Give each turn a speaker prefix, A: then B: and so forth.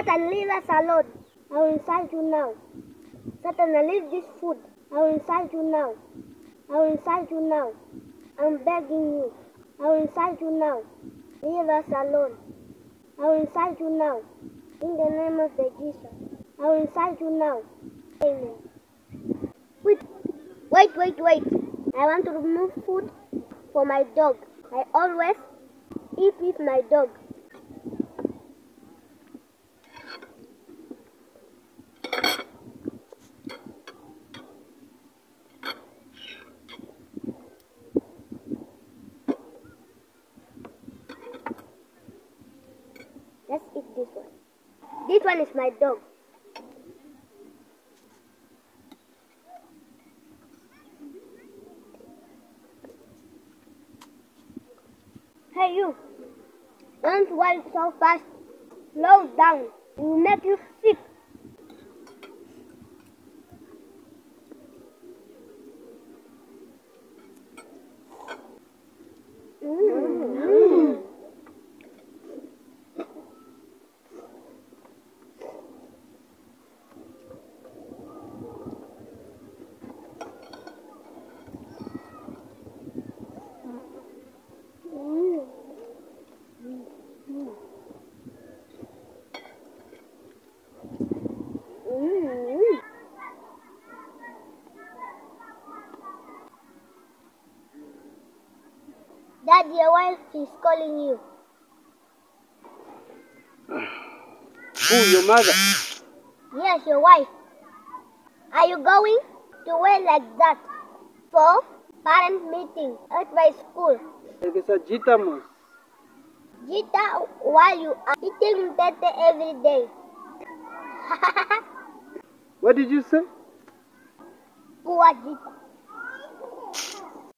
A: Satan, leave us alone. I will insult you now. Satan, leave this food. I will insult you now. I will insult you now. I'm begging you. I will insult you now. Leave us alone. I will insult you now. In the name of the Jesus. I will insult you now. Amen. Wait, wait, wait, wait. I want to remove food for my dog. I always eat with my dog. Let's eat this one. This one is my dog. Hey you! Don't walk so fast. Slow down. It will make you sick. Dad, your wife is calling you.
B: Who, your mother?
A: Yes, your wife. Are you going to wear like that for parent meeting at my school?
B: Ekisa jitamos.
A: Jita, while you are eating tete every day.
B: What did you say?
A: Poor Jita.